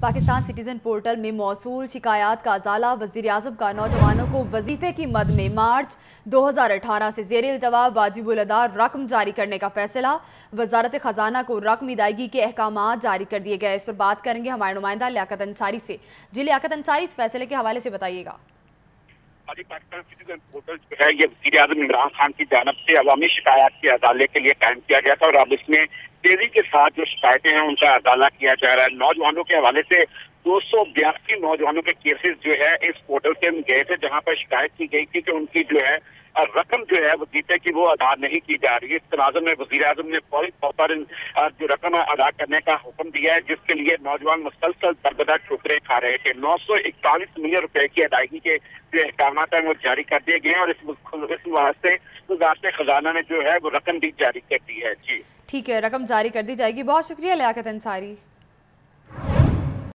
Pakistan citizen portal میں موصول شکایات کا ازالہ وزیر اعظم کا نوجوانوں کو وظیفے کی مد میں مارچ دو ہزار اٹھارہ سے زیر التوا واجب الادار رقم جاری کرنے کا فیصلہ۔ وزارت خزانہ کو رقم ادائیگی کے احکامات جاری کر دیے گئے۔ اس پر بات کریں گے ہمارے نمائندہ لیاقت انصاری سے۔ جی لیاقت انصاری، اس فیصلے کے حوالے سے بتائیے گا۔ پاکستان سٹیزن پورٹل جو ہے، یہ وزیر اعظم عمران خان کی جانب سے عوامی شکایات کے ازالے کے لیے قائم کیا گیا تھا اور اب اس میں تیزی کے ساتھ جو شکایتیں ہیں، ان کا ازالہ کیا جا رہا ہے۔ نوجوانوں کے حوالے سے دو سو بیاسی نوجوانوں کے کیسز جو ہے، اس پورٹل سے گئے تھے جہاں پر شکایت کی گئی تھی کہ ان کی جو ہے رقم جو ہے وظیفے کی وہ ادا نہیں کی جا رہی ہے۔ اس تناظر میں وزیر اعظم نے فوری طور پر جو رقم ادا کرنے کا حکم دیا ہے، جس کے لیے نوجوان مسلسل دربدہ ٹھوکرے کھا رہے تھے۔ نو سو اکتالیس ملین روپے کی ادائیگی کے جو احکامات ہیں وہ جاری کر دیے گئے ہیں اور اس واسطے وزارت خزانہ نے جو ہے وہ رقم بھی جاری کر دی ہے۔ جی۔ ٹھیک ہے، رقم جاری کر دی جائے گی۔ بہت شکریہ لیاقت انصاری۔